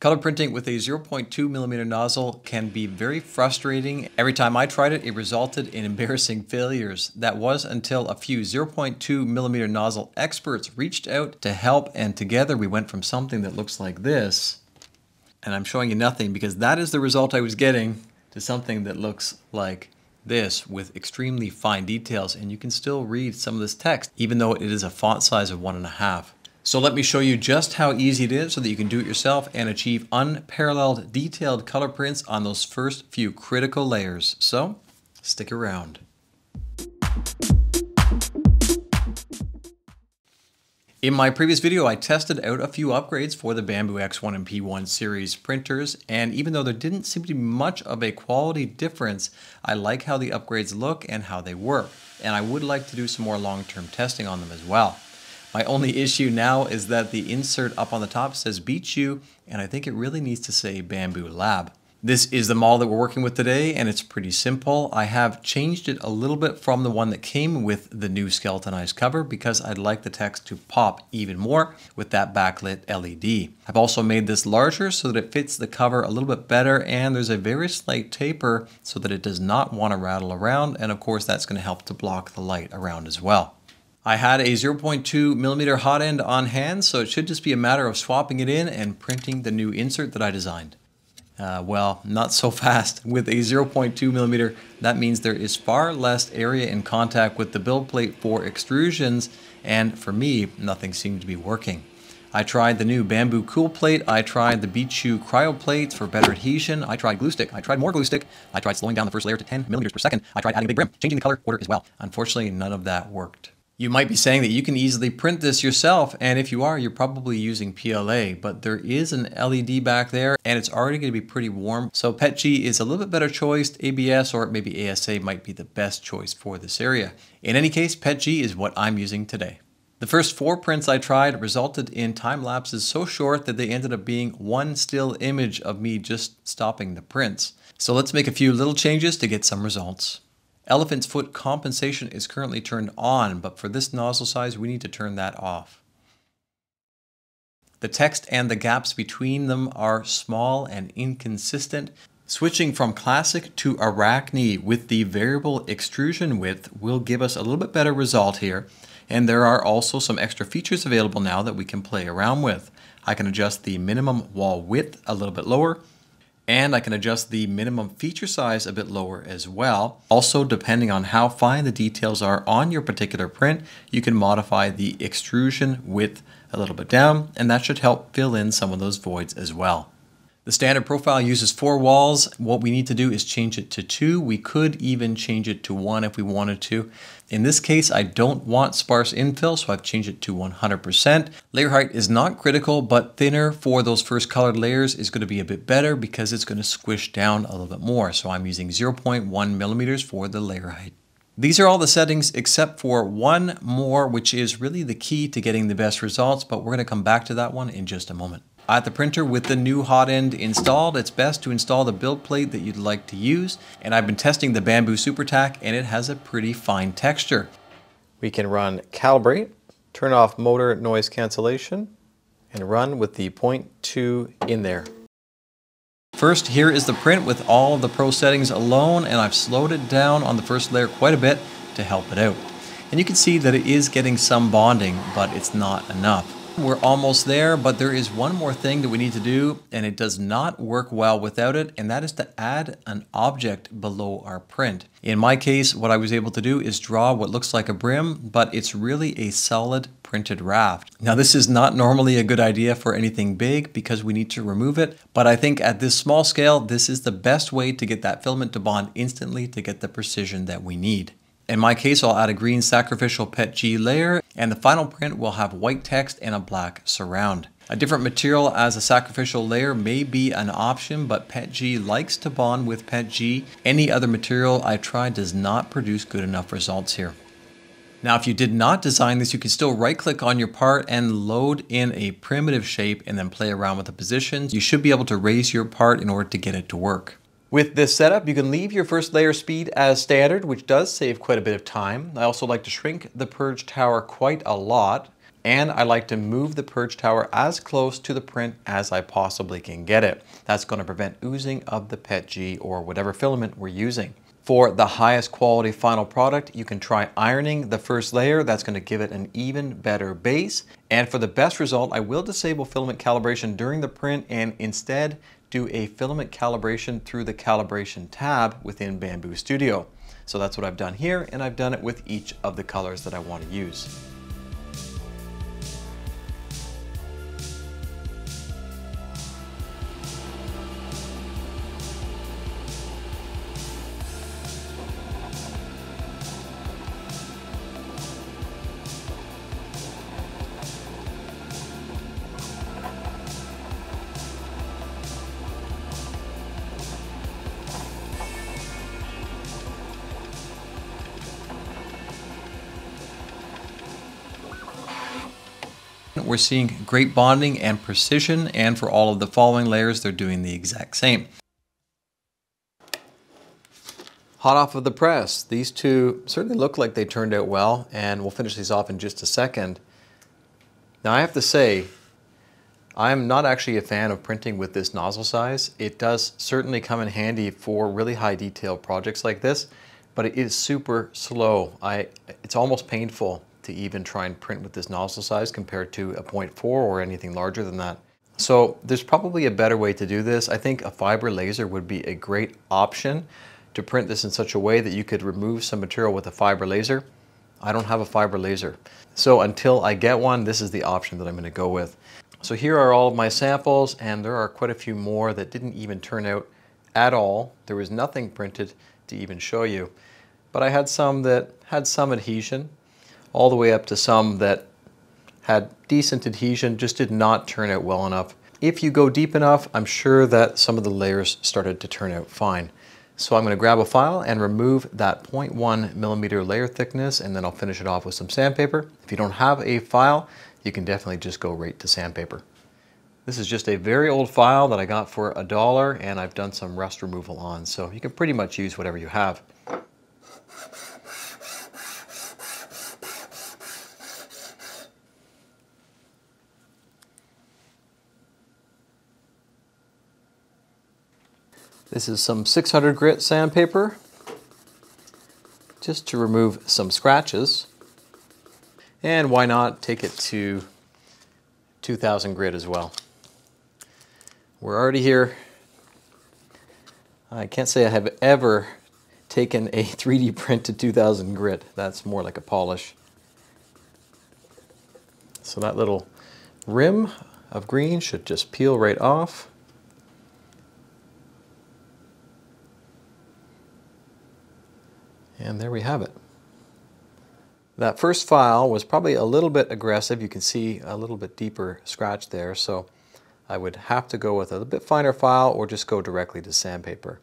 Color printing with a 0.2 millimeter nozzle can be very frustrating. Every time I tried it, it resulted in embarrassing failures. That was until a few 0.2 millimeter nozzle experts reached out to help and together we went from something that looks like this, and I'm showing you nothing because that is the result I was getting, to something that looks like this with extremely fine details and you can still read some of this text even though it is a font size of one and a half. So let me show you just how easy it is so that you can do it yourself and achieve unparalleled detailed color prints on those first few critical layers. So stick around. In my previous video, I tested out a few upgrades for the Bambu X1 and P1 series printers, and even though there didn't seem to be much of a quality difference, I like how the upgrades look and how they work, and I would like to do some more long-term testing on them as well. My only issue now is that the insert up on the top says BIQU, and I think it really needs to say Bambu Lab. This is the model that we're working with today and it's pretty simple. I have changed it a little bit from the one that came with the new skeletonized cover because I'd like the text to pop even more with that backlit LED. I've also made this larger so that it fits the cover a little bit better and there's a very slight taper so that it does not want to rattle around and of course that's going to help to block the light around as well. I had a 0.2 millimeter hot end on hand so it should just be a matter of swapping it in and printing the new insert that I designed. Uh, well, not so fast. With a 0.2 millimeter, that means there is far less area in contact with the build plate for extrusions, and for me, nothing seemed to be working. I tried the new Bambu Cool Plate, I tried the BIQU Cryo Plates for better adhesion, I tried glue stick, I tried more glue stick, I tried slowing down the first layer to 10 millimeters per second, I tried adding a big brim, changing the color order as well. Unfortunately, none of that worked. You might be saying that you can easily print this yourself, and if you are, you're probably using PLA, but there is an LED back there, and it's already to be pretty warm. So PETG is a little bit better choice. ABS or maybe ASA might be the best choice for this area. In any case, PETG is what I'm using today. The first four prints I tried resulted in time lapses so short that they ended up being one still image of me just stopping the prints. So let's make a few little changes to get some results. Elephant's foot compensation is currently turned on, but for this nozzle size, we need to turn that off. The text and the gaps between them are small and inconsistent. Switching from classic to Arachne with the variable extrusion width will give us a little bit better result here. And there are also some extra features available now that we can play around with. I can adjust the minimum wall width a little bit lower, and I can adjust the minimum feature size a bit lower as well. Also, depending on how fine the details are on your particular print, you can modify the extrusion width a little bit down, and that should help fill in some of those voids as well. The standard profile uses four walls. What we need to do is change it to two. We could even change it to one if we wanted to. In this case, I don't want sparse infill, so I've changed it to 100%. Layer height is not critical, but thinner for those first colored layers is going to be a bit better because it's going to squish down a little bit more. So I'm using 0.1 millimeters for the layer height. These are all the settings except for one more, which is really the key to getting the best results, but we're going to come back to that one in just a moment. At the printer with the new hot end installed, it's best to install the build plate that you'd like to use. And I've been testing the Bambu SuperTack and it has a pretty fine texture. We can run calibrate, turn off motor noise cancellation, and run with the 0.2 in there. First, here is the print with all of the pro settings alone, and I've slowed it down on the first layer quite a bit to help it out. And you can see that it is getting some bonding, but it's not enough. We're almost there, but there is one more thing that we need to do, and it does not work well without it, and that is to add an object below our print. In my case, what I was able to do is draw what looks like a brim, but it's really a solid printed raft. Now this is not normally a good idea for anything big because we need to remove it, but I think at this small scale, this is the best way to get that filament to bond instantly to get the precision that we need. In my case, I'll add a green sacrificial PETG layer, and the final print will have white text and a black surround. A different material as a sacrificial layer may be an option, but PETG likes to bond with PETG. Any other material I've tried does not produce good enough results here. Now, if you did not design this, you can still right click on your part and load in a primitive shape and then play around with the positions. You should be able to raise your part in order to get it to work. With this setup, you can leave your first layer speed as standard, which does save quite a bit of time. I also like to shrink the purge tower quite a lot. and I like to move the purge tower as close to the print as I possibly can get it. That's going to prevent oozing of the PETG or whatever filament we're using. For the highest quality final product, you can try ironing the first layer. That's going to give it an even better base. And for the best result, I will disable filament calibration during the print and instead do a filament calibration through the calibration tab within Bambu Studio. So that's what I've done here, and I've done it with each of the colors that I want to use. We're seeing great bonding and precision, and for all of the following layers, they're doing the exact same. Hot off of the press, these two certainly look like they turned out well, and we'll finish these off in just a second. Now I have to say, I'm not actually a fan of printing with this nozzle size. It does certainly come in handy for really high detail projects like this, but it is super slow. I, it's almost painful to even try and print with this nozzle size compared to a 0.4 or anything larger than that. So there's probably a better way to do this. I think a fiber laser would be a great option to print this in such a way that you could remove some material with a fiber laser. I don't have a fiber laser. So until I get one, this is the option that I'm gonna go with. So here are all of my samples and there are quite a few more that didn't even turn out at all. There was nothing printed to even show you. But I had some that had some adhesion all the way up to some that had decent adhesion, just did not turn out well enough. If you go deep enough, I'm sure that some of the layers started to turn out fine. So I'm going to grab a file and remove that 0.1 millimeter layer thickness and then I'll finish it off with some sandpaper. If you don't have a file, you can definitely just go right to sandpaper. This is just a very old file that I got for a dollar and I've done some rust removal on, so you can pretty much use whatever you have. This is some 600 grit sandpaper, just to remove some scratches. And why not take it to 2000 grit as well. We're already here. I can't say I have ever taken a 3D print to 2000 grit. That's more like a polish. So that little rim of green should just peel right off. And there we have it. That first file was probably a little bit aggressive. You can see a little bit deeper scratch there. So I would have to go with a bit finer file or just go directly to sandpaper.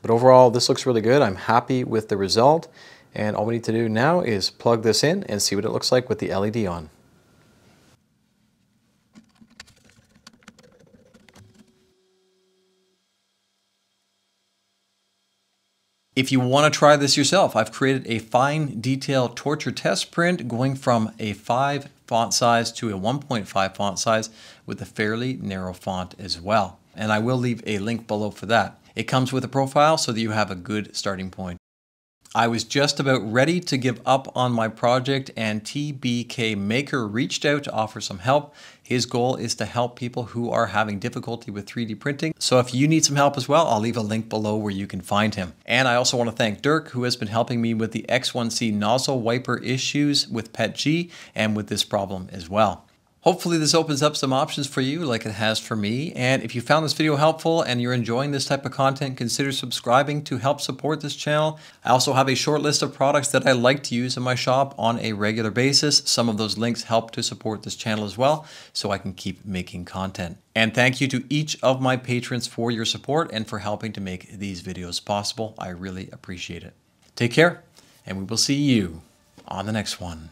But overall, this looks really good. I'm happy with the result. And all we need to do now is plug this in and see what it looks like with the LED on. If you want to try this yourself, I've created a fine detail torture test print going from a 5 font size to a 1.5 font size with a fairly narrow font as well. And I will leave a link below for that. It comes with a profile so that you have a good starting point. I was just about ready to give up on my project and TBK Maker reached out to offer some help. His goal is to help people who are having difficulty with 3D printing. So if you need some help as well, I'll leave a link below where you can find him. And I also want to thank Dirk who has been helping me with the X1C nozzle wiper issues with PETG and with this problem as well. Hopefully this opens up some options for you like it has for me. And if you found this video helpful and you're enjoying this type of content, consider subscribing to help support this channel. I also have a short list of products that I like to use in my shop on a regular basis. Some of those links help to support this channel as well, so I can keep making content. And thank you to each of my patrons for your support and for helping to make these videos possible. I really appreciate it. Take care, and we will see you on the next one.